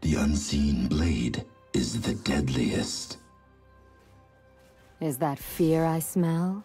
The unseen blade is the deadliest. Is that fear I smell?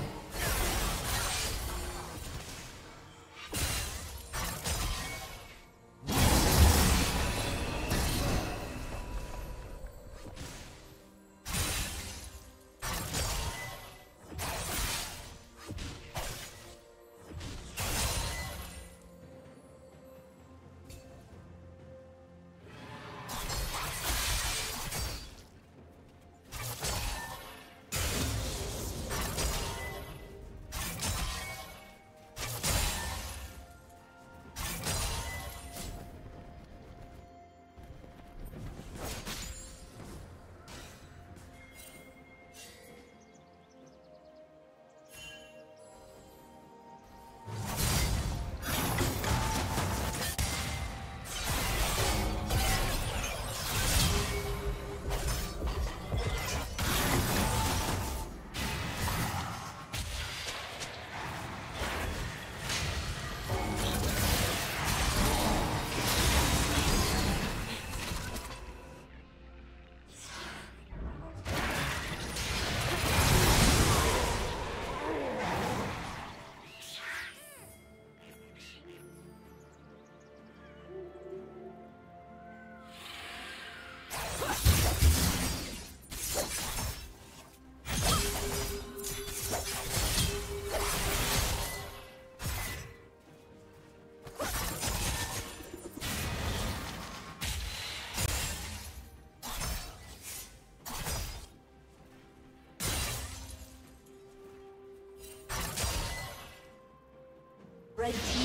Red team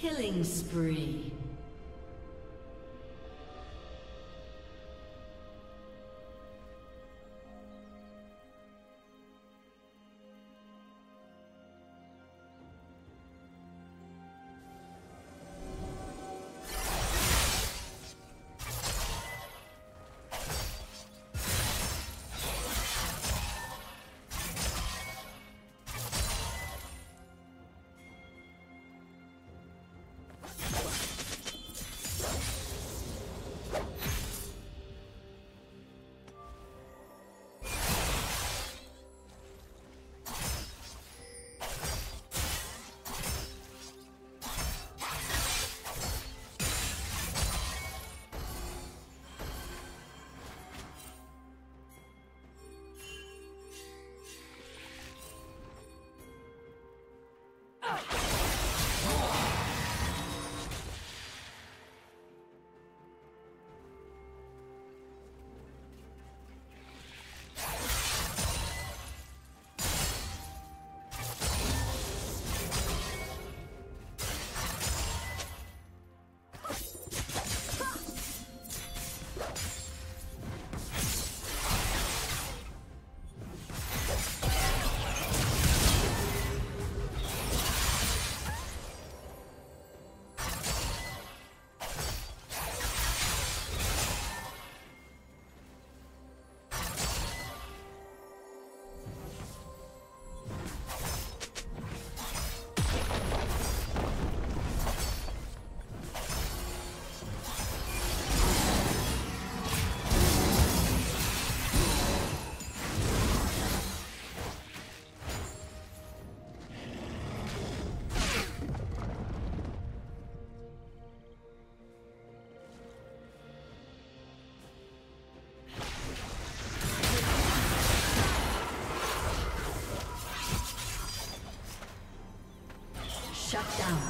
Killing spree. Shut down.